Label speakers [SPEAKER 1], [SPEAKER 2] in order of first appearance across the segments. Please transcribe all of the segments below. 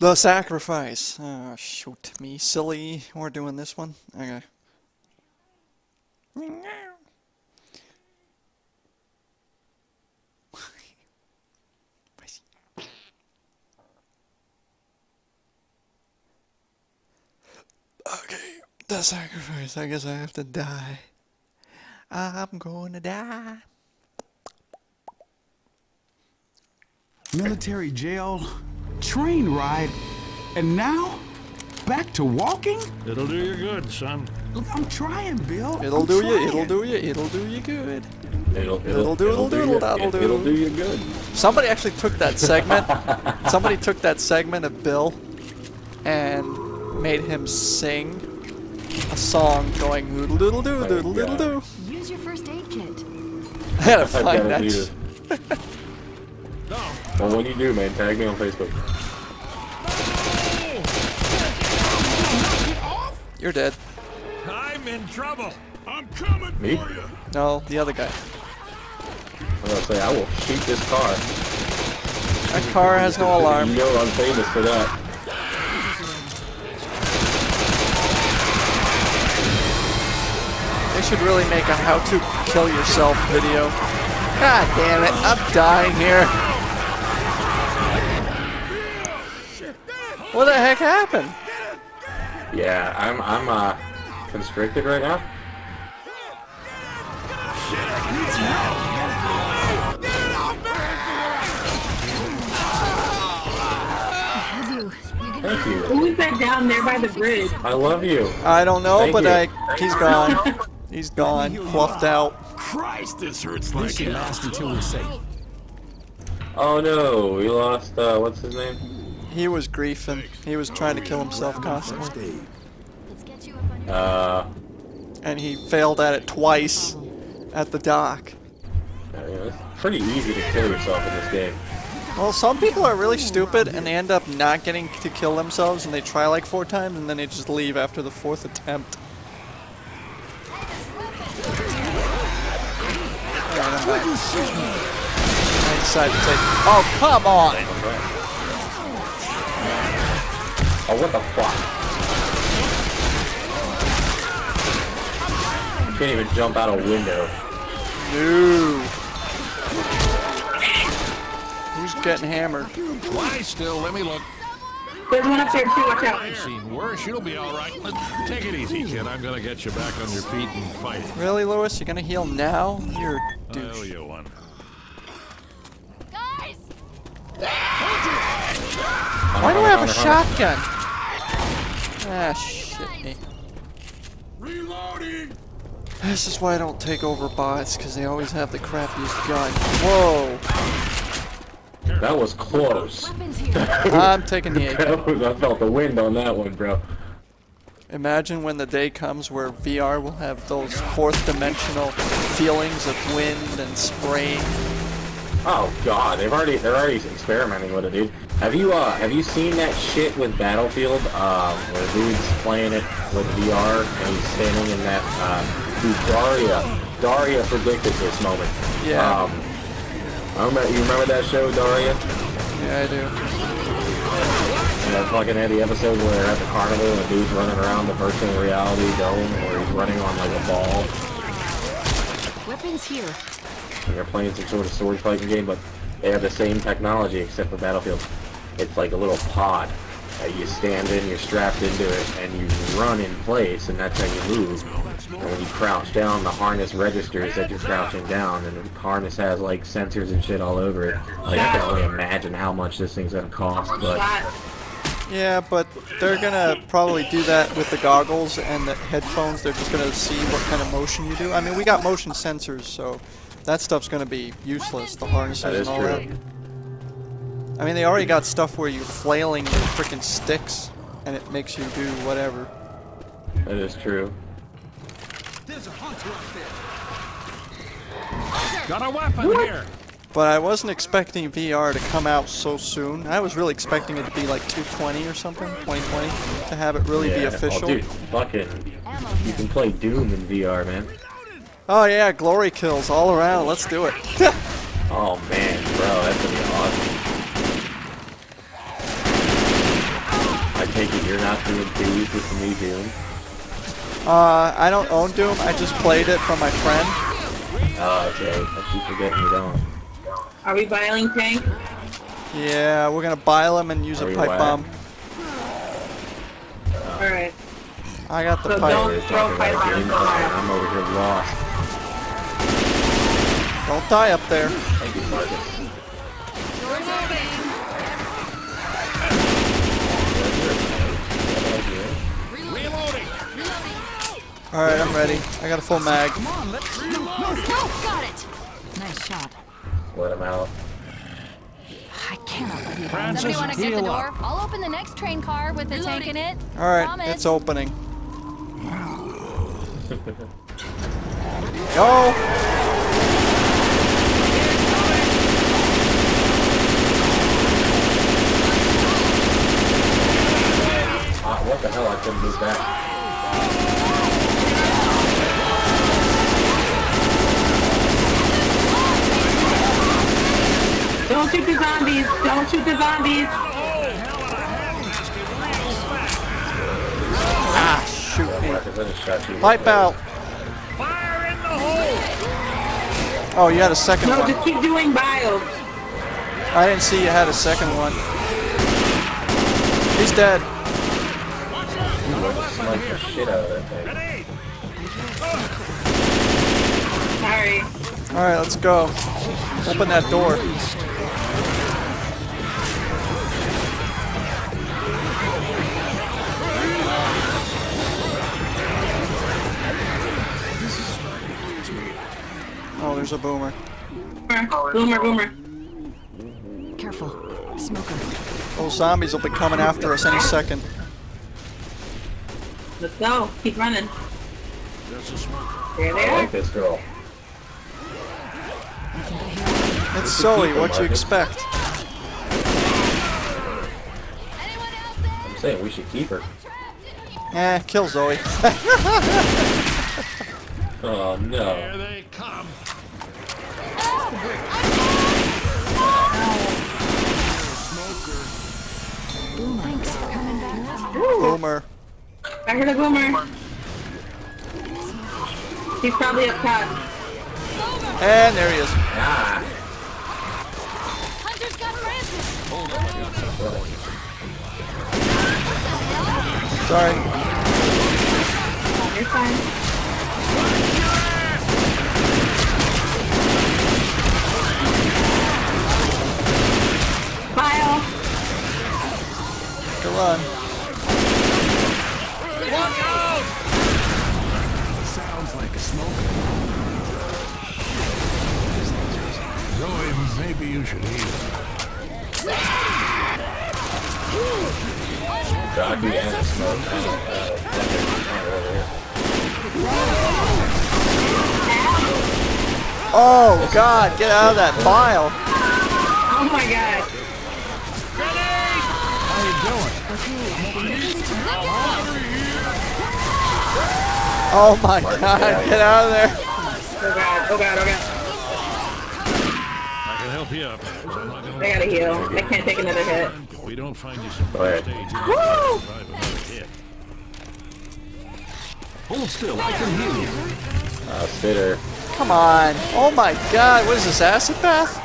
[SPEAKER 1] The sacrifice. Oh, shoot me, silly. We're doing this one. Okay. Okay, the sacrifice. I guess I have to die. I'm gonna die.
[SPEAKER 2] Military jail, train ride, and now back to walking?
[SPEAKER 3] It'll do you good, son.
[SPEAKER 2] Look, I'm trying, Bill.
[SPEAKER 1] It'll
[SPEAKER 2] I'm
[SPEAKER 1] do you. It'll do you. It'll do you good.
[SPEAKER 4] It'll,
[SPEAKER 1] It'll doodle doodle
[SPEAKER 4] you-
[SPEAKER 1] daddle
[SPEAKER 4] it- It'll
[SPEAKER 1] doodle.
[SPEAKER 4] do you good.
[SPEAKER 1] Somebody actually took that segment. somebody took that segment of Bill and made him sing a song going doodle doodle doo doodle doodle
[SPEAKER 4] God.
[SPEAKER 1] doo.
[SPEAKER 5] Use your first aid kit.
[SPEAKER 1] I gotta find
[SPEAKER 4] gotta
[SPEAKER 1] that.
[SPEAKER 4] Do
[SPEAKER 1] sh-
[SPEAKER 4] this. Well, when you do, man, tag me on Facebook.
[SPEAKER 1] You're dead.
[SPEAKER 3] I'm in trouble.
[SPEAKER 6] I'm coming
[SPEAKER 4] Me?
[SPEAKER 6] for you.
[SPEAKER 1] No, the other guy.
[SPEAKER 4] I'm gonna say I will shoot this car.
[SPEAKER 1] That car has no alarm.
[SPEAKER 4] You know I'm famous for that.
[SPEAKER 1] They should really make a how to kill yourself video. God damn it, I'm dying here. What the heck happened?
[SPEAKER 4] Yeah, I'm I'm uh constricted right now.
[SPEAKER 5] Have you? You can
[SPEAKER 4] Thank you.
[SPEAKER 7] Who's that down there by the bridge?
[SPEAKER 4] I love you.
[SPEAKER 1] I don't know,
[SPEAKER 4] Thank
[SPEAKER 1] but
[SPEAKER 4] you.
[SPEAKER 1] I he's gone. He's gone, fluffed out.
[SPEAKER 6] Christ, this hurts
[SPEAKER 2] This
[SPEAKER 6] like
[SPEAKER 2] should
[SPEAKER 6] hell.
[SPEAKER 2] last until we're safe.
[SPEAKER 4] Oh no, we lost. uh What's his name?
[SPEAKER 1] He was griefing. He was trying to kill himself constantly.
[SPEAKER 5] let's get you up on your
[SPEAKER 4] Uh,
[SPEAKER 1] And he failed at it twice at the dock.
[SPEAKER 4] yeah, it's pretty easy to kill yourself in this game.
[SPEAKER 1] Well, some people are really stupid and they end up not getting to kill themselves and they try like four times and then they just leave after the fourth attempt. Alright, I'm back. I decided to take. Oh, come on!
[SPEAKER 4] Oh, what the fuck? You can't even jump out a window.
[SPEAKER 1] No. Who's getting hammered?
[SPEAKER 3] Lie still. Let me look.
[SPEAKER 7] There's one up there too. Watch out.
[SPEAKER 3] I've seen worse. You'll be all right. Let- Take it easy, kid. I'm gonna get you back on your feet and fight.
[SPEAKER 1] Really, Louis? You're gonna heal now? You're a
[SPEAKER 3] I owe
[SPEAKER 1] douche.
[SPEAKER 3] you one.
[SPEAKER 5] Guys!
[SPEAKER 1] Why do I have a
[SPEAKER 4] Hunter, Hunter,
[SPEAKER 1] shotgun? Ah, shit me.
[SPEAKER 6] Reloading.
[SPEAKER 1] This is why I don't take over bots, because they always have the crappiest gun. Whoa!
[SPEAKER 4] That was close.
[SPEAKER 1] I'm taking the AK.
[SPEAKER 4] I felt the wind on that one, bro.
[SPEAKER 1] Imagine when the day comes where VR will have those fourth dimensional feelings of wind and spraying.
[SPEAKER 4] Oh god, they've already they're already experimenting with it, dude. Have you uh have you seen that shit with Battlefield? Um, where dude's playing it with VR and he's standing in that uh dude Daria Daria predicted this moment.
[SPEAKER 1] Yeah.
[SPEAKER 4] Um I remember you remember that show, Daria?
[SPEAKER 1] Yeah, I do.
[SPEAKER 4] And that fucking had the episode where they're at the carnival and the dude's running around the virtual reality dome where he's running on like a ball
[SPEAKER 5] Weapons here.
[SPEAKER 4] And they're playing some sort of sword fighting game, but they have the same technology except for Battlefield. It's like a little pod that you stand in, you're strapped into it, and you run in place, and that's how you move. And when you crouch down, the harness registers that you're crouching down, and the harness has like sensors and shit all over it. Like I can only imagine how much this thing's gonna cost, but
[SPEAKER 1] Yeah, but they're gonna probably do that with the goggles and the headphones. They're just gonna see what kind of motion you do. I mean, we got motion sensors, so that stuff's gonna be useless. The harnesses
[SPEAKER 4] That is
[SPEAKER 1] and all
[SPEAKER 4] true.
[SPEAKER 1] that. I mean, they already got stuff where you're flailing your freaking sticks, and it makes you do whatever.
[SPEAKER 4] that is true.
[SPEAKER 3] Got a weapon here.
[SPEAKER 1] But I wasn't expecting VR to come out so soon. I was really expecting it to be like 220 or something, 2020, to have it really be
[SPEAKER 4] Yeah.
[SPEAKER 1] Oh, official.
[SPEAKER 4] Oh, dude, fucking, you can play Doom in VR, man.
[SPEAKER 1] Oh yeah, glory kills all around. Let's do it.
[SPEAKER 4] Oh man, bro, that's gonna be awesome. I take it you're not too enthused with the new Doom?
[SPEAKER 1] Uh, I don't own Doom. I just played it from my friend.
[SPEAKER 4] Oh, okay. I keep forgetting you don't.
[SPEAKER 7] Are we biling tank?
[SPEAKER 1] Yeah, we're gonna bile him and use
[SPEAKER 4] Are
[SPEAKER 1] a pipe
[SPEAKER 4] wet?
[SPEAKER 1] bomb.
[SPEAKER 7] Alright.
[SPEAKER 1] I got the
[SPEAKER 7] So
[SPEAKER 1] pipe.
[SPEAKER 7] don't- throw pipe bombs on
[SPEAKER 4] and. I'm over here lost.
[SPEAKER 1] Don't die up there.
[SPEAKER 4] Thank you, Marcus.
[SPEAKER 3] Reloading.
[SPEAKER 1] All right, I'm ready. I got a full mag.
[SPEAKER 5] Got it. Nice shot.
[SPEAKER 4] Let him out.
[SPEAKER 5] I cannot believe
[SPEAKER 3] Francis,
[SPEAKER 5] Somebody want to get the door?
[SPEAKER 3] up.
[SPEAKER 5] I'll open the next train car with the tank in it.
[SPEAKER 1] All right,
[SPEAKER 5] Promise.
[SPEAKER 1] it's opening. Go!
[SPEAKER 4] Ah, what the hell? I couldn't move back.
[SPEAKER 7] Don't shoot the zombies! Don't shoot the zombies!
[SPEAKER 1] Ah, shoot me.
[SPEAKER 4] Marcus, I just shot you.
[SPEAKER 1] Pipe out.
[SPEAKER 3] Fire in the hole.
[SPEAKER 1] Oh, you had a second
[SPEAKER 7] No,
[SPEAKER 1] one.
[SPEAKER 7] just keep doing biles.
[SPEAKER 1] I didn't see you had a second one. He's dead.
[SPEAKER 4] Ooh, I just sniped the shit out of that thing.
[SPEAKER 7] Sorry.
[SPEAKER 1] All right, let's go. Open that door. A boomer.
[SPEAKER 7] Boomer, boomer.
[SPEAKER 5] Careful. Smoker.
[SPEAKER 1] Those zombies will be coming after us any second.
[SPEAKER 7] Let's go. Keep running.
[SPEAKER 3] There's a smoke.
[SPEAKER 7] There they
[SPEAKER 4] I
[SPEAKER 7] are.
[SPEAKER 4] like this girl.
[SPEAKER 1] It's Zoey, what you expect?
[SPEAKER 4] I'm saying we should keep her.
[SPEAKER 1] Eh, kill Zoey.
[SPEAKER 4] Oh no.
[SPEAKER 3] Here they come.
[SPEAKER 5] Thanks for coming back.
[SPEAKER 1] Boomer.
[SPEAKER 7] I heard a boomer. He's probably up top.
[SPEAKER 1] And there he is.
[SPEAKER 4] Ah!
[SPEAKER 5] Hunter's got Francis.
[SPEAKER 1] Sorry.
[SPEAKER 7] You're fine. Bile.
[SPEAKER 1] Good run.
[SPEAKER 3] Maybe you should heal.
[SPEAKER 4] Jockey and smoke. Uh,
[SPEAKER 1] Oh God, get out of that pile!
[SPEAKER 7] Oh my god. How you doing?
[SPEAKER 1] Oh my God, get out of there.
[SPEAKER 7] Oh god. Oh god. Oh god.
[SPEAKER 3] I help you up. 'cause I'm not gonna
[SPEAKER 7] I gotta heal. I can't take another hit.
[SPEAKER 3] We don't find you some
[SPEAKER 4] Go
[SPEAKER 3] first aid,
[SPEAKER 7] Woo!
[SPEAKER 3] survive another hit.
[SPEAKER 2] Hold still, I can heal you.
[SPEAKER 4] uh, spitter.
[SPEAKER 1] Come on. Oh my God, what is this, acid bath?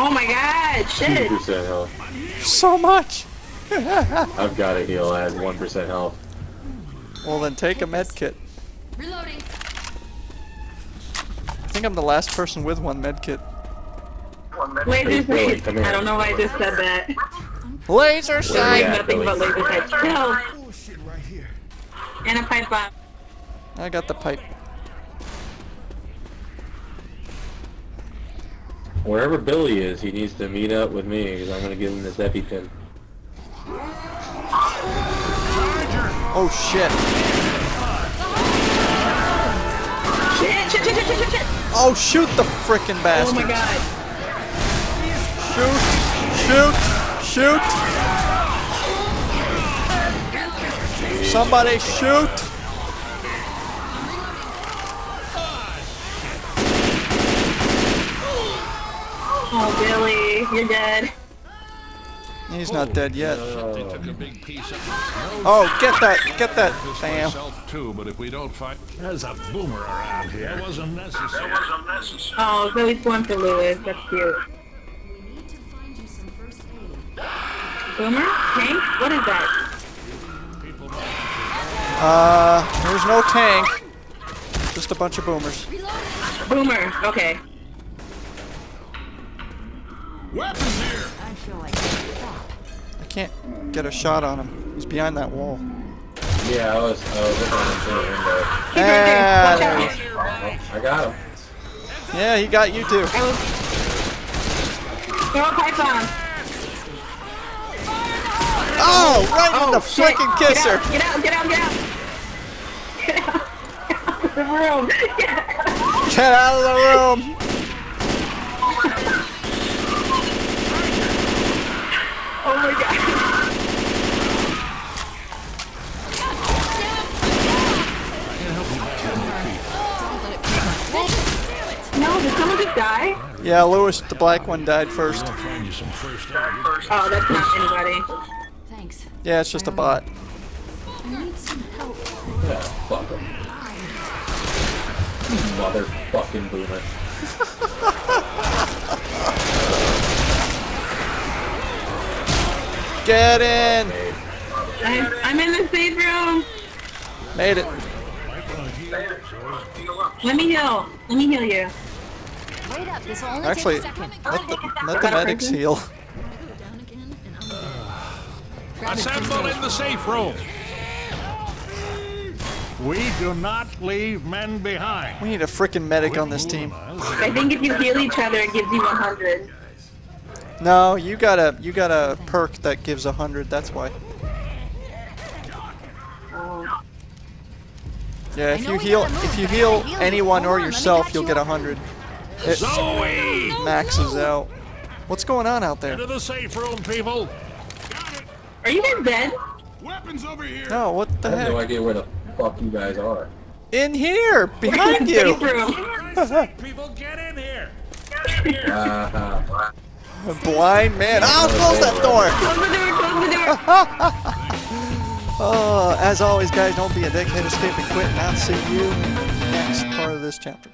[SPEAKER 7] Oh my god. Shit.
[SPEAKER 4] 2% health.
[SPEAKER 1] So much.
[SPEAKER 4] I've got to heal. I had 1% health.
[SPEAKER 1] Well then take a med kit.
[SPEAKER 5] Reloading.
[SPEAKER 1] I think I'm the last person with one med kit.
[SPEAKER 7] Laser
[SPEAKER 4] Hey, Billy,
[SPEAKER 7] sight.
[SPEAKER 4] come here.
[SPEAKER 7] I don't know why I just said that.
[SPEAKER 1] Laser
[SPEAKER 4] Where we
[SPEAKER 1] sight.
[SPEAKER 7] Nothing
[SPEAKER 4] Billy?
[SPEAKER 7] but laser sight. Kill. And a pipe bomb.
[SPEAKER 1] I got the pipe.
[SPEAKER 4] Wherever Billy is, he needs to meet up with me because I'm going to give him this EpiPen.
[SPEAKER 1] Oh shit.
[SPEAKER 7] Shit, shit, shit, shit, shit, shit, shit.
[SPEAKER 1] Oh shoot the frickin'
[SPEAKER 7] Oh
[SPEAKER 1] bastard.
[SPEAKER 7] my god.
[SPEAKER 1] Shoot! Shoot! Shoot! Somebody shoot!
[SPEAKER 7] Oh, Billy, you're dead.
[SPEAKER 1] He's not dead yet.
[SPEAKER 3] They took a big piece of.
[SPEAKER 1] Oh, get that, get that.
[SPEAKER 3] This
[SPEAKER 1] Damn.
[SPEAKER 3] myself too, but if we don't find, there's a boomer around here. That wasn't necessary.
[SPEAKER 7] Oh, Zoey's going for Louis. That's cute. Boomer? Tank? What is that?
[SPEAKER 1] Uh, there's no tank. Just a bunch of boomers.
[SPEAKER 7] Boomer. Okay.
[SPEAKER 2] Weapons here!
[SPEAKER 5] I feel like
[SPEAKER 1] I can't get a shot on him. He's behind that wall.
[SPEAKER 4] Yeah, I was, I was looking into the window.
[SPEAKER 7] He's right there. Watch
[SPEAKER 1] Ah.
[SPEAKER 4] Oh, I got him.
[SPEAKER 1] yeah, he got you too.
[SPEAKER 7] Throw a python.
[SPEAKER 1] Oh, right in the
[SPEAKER 7] Oh, shit.
[SPEAKER 1] freaking kisser.
[SPEAKER 7] Get out, get out, get out, get out. Get out. Get out of the room.
[SPEAKER 1] Get out of the room.
[SPEAKER 7] Oh my god. Die?
[SPEAKER 1] Yeah, Louis, the black one, died first.
[SPEAKER 3] I'll find you some first aid.
[SPEAKER 7] Oh, that's not anybody.
[SPEAKER 5] Thanks.
[SPEAKER 1] Yeah, it's just a bot.
[SPEAKER 5] I need some help.
[SPEAKER 4] Yeah, fuck him. Motherfucking boomer.
[SPEAKER 1] Get in.
[SPEAKER 7] I'm, I'm in the safe room.
[SPEAKER 1] Made it.
[SPEAKER 7] Let me heal. Let me heal you.
[SPEAKER 5] Wait up. This will only
[SPEAKER 1] Actually,
[SPEAKER 5] take a second.
[SPEAKER 1] let the, let the medics heal.
[SPEAKER 5] Go down again, and I'm gonna grab it
[SPEAKER 3] Assemble in the safe room. We do not leave men behind.
[SPEAKER 1] We need a freaking medic on this team.
[SPEAKER 7] I think if you heal each other, it gives you 100.
[SPEAKER 1] No, you got a you got a perk that gives a hundred. That's why.
[SPEAKER 7] Oh.
[SPEAKER 1] Yeah, if you heal if you heal
[SPEAKER 5] gotta heal you.
[SPEAKER 1] anyone or
[SPEAKER 5] on, let me
[SPEAKER 1] yourself, you'll get a hundred. It
[SPEAKER 3] Zoey!
[SPEAKER 1] maxes out. What's going on out there?
[SPEAKER 3] Into the safe room, people.
[SPEAKER 7] Are you in dead?
[SPEAKER 2] Weapons over here!
[SPEAKER 1] No, what the
[SPEAKER 4] I have no idea where the fuck you guys are.
[SPEAKER 1] In here, behind you.
[SPEAKER 7] Safe room.
[SPEAKER 3] People, get in here.
[SPEAKER 4] Uh,
[SPEAKER 1] Blind man. Oh, close that door.
[SPEAKER 7] Close the door, close the door.
[SPEAKER 1] Oh, as always, guys, don't be a dickhead, escape and quit, and I'll see you next part of this chapter.